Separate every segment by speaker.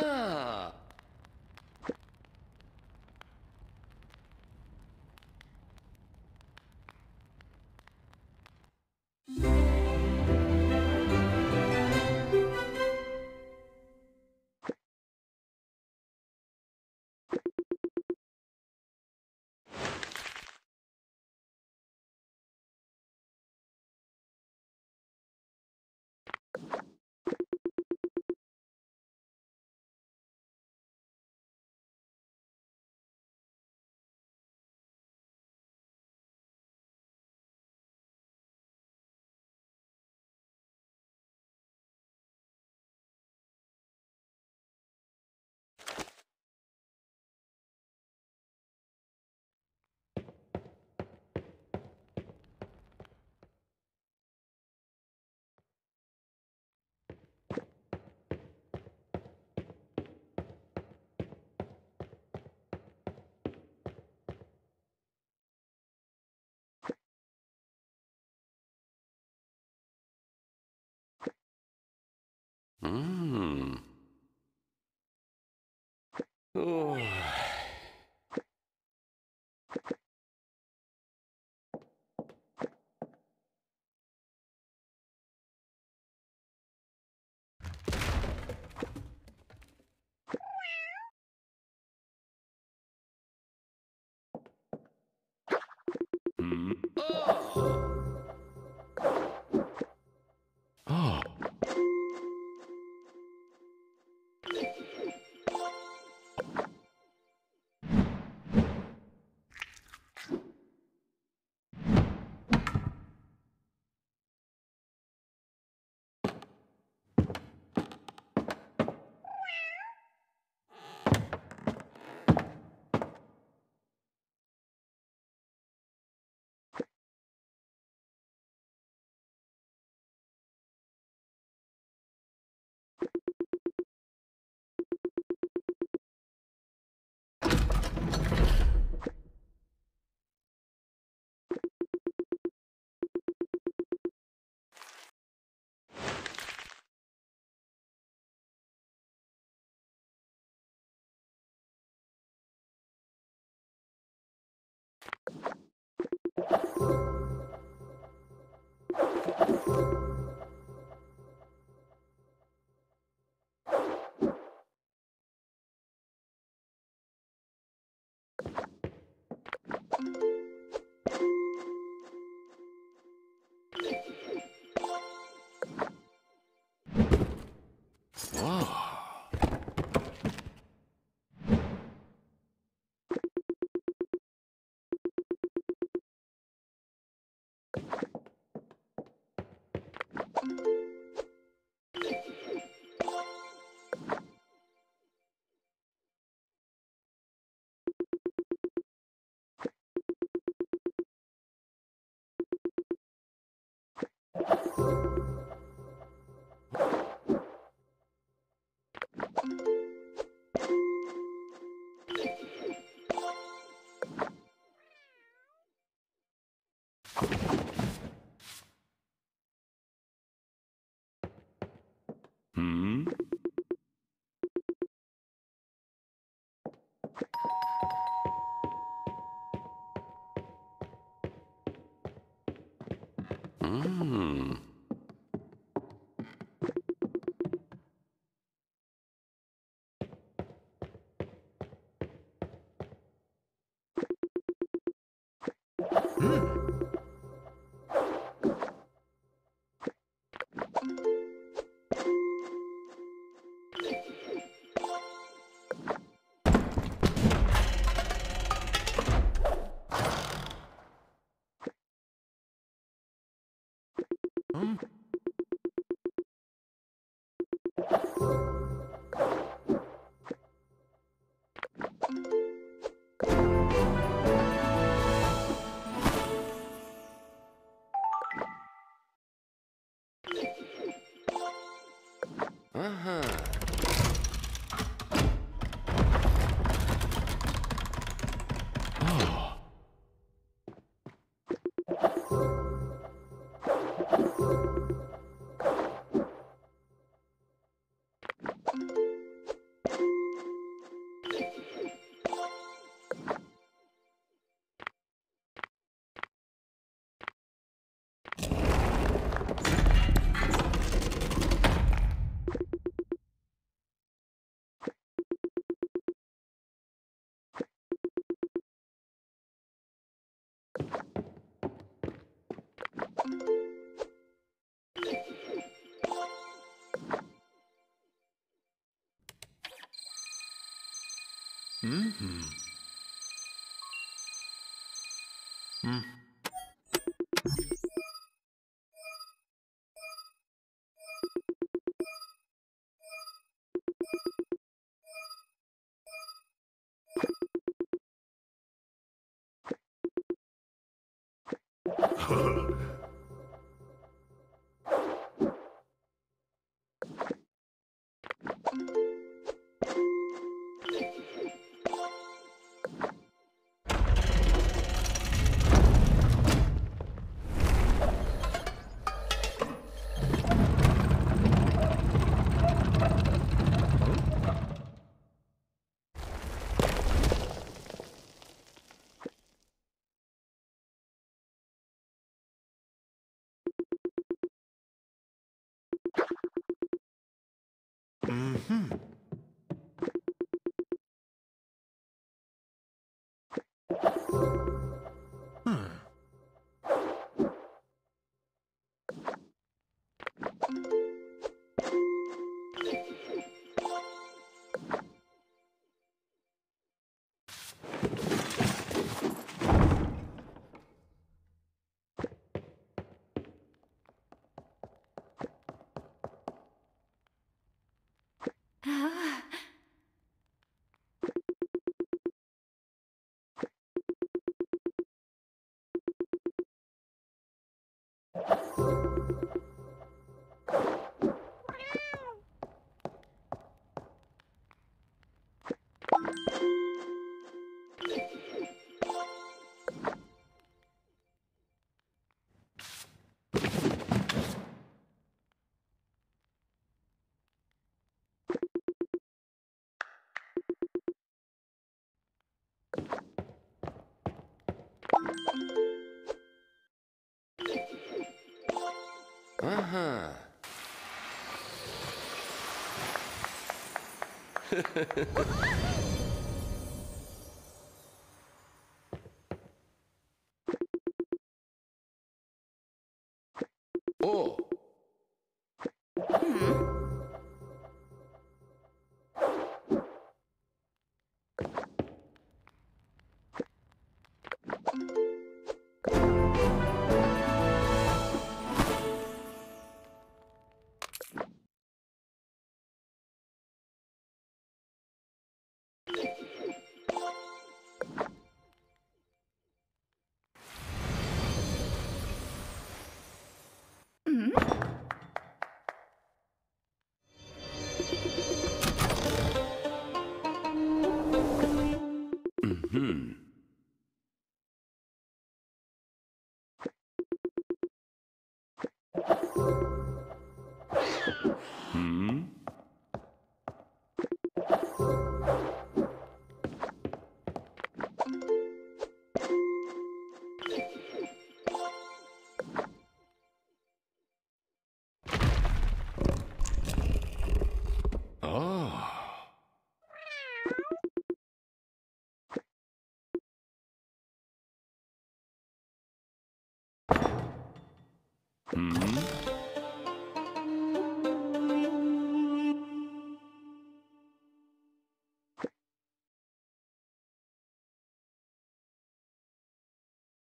Speaker 1: Huh. Hmm. Oh. Hmm. Hmm. Hmm. Uh-huh. Oh. Mm-hmm.
Speaker 2: Hmm. Mm-hmm.
Speaker 1: Mm-hmm. Hmm? Oh.
Speaker 2: Hey,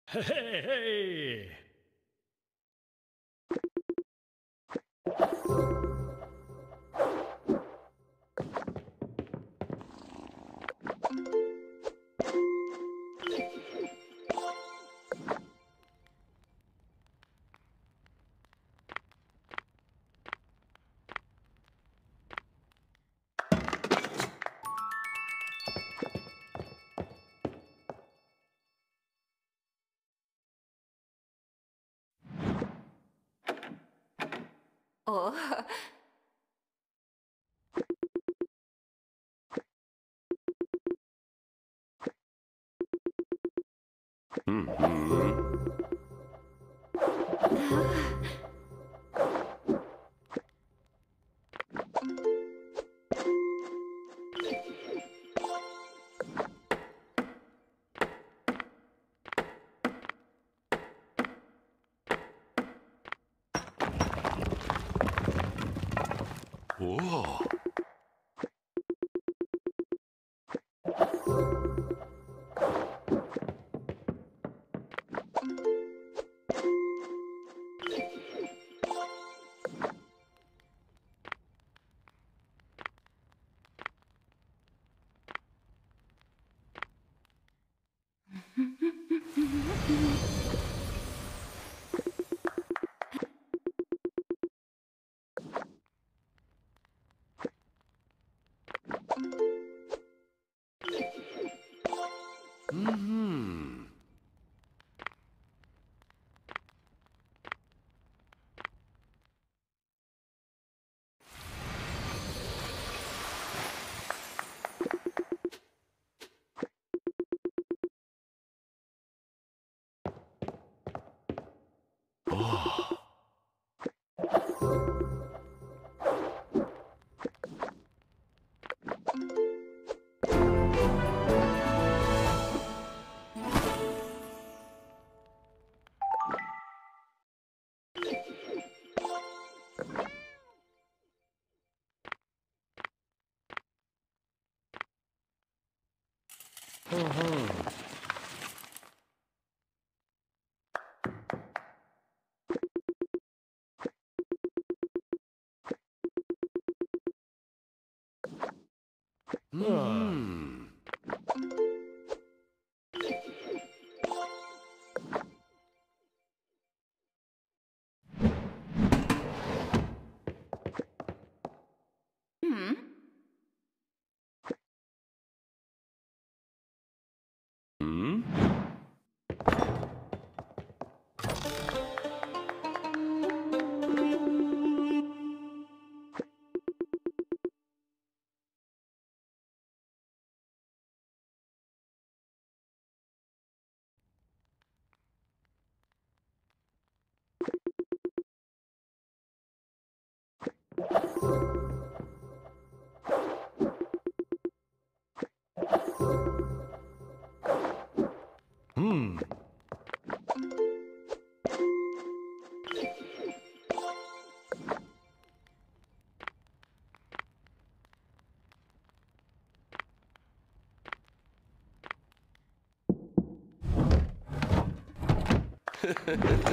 Speaker 2: Hey, hey,
Speaker 3: お
Speaker 1: うん。Hmm.
Speaker 3: Hmm.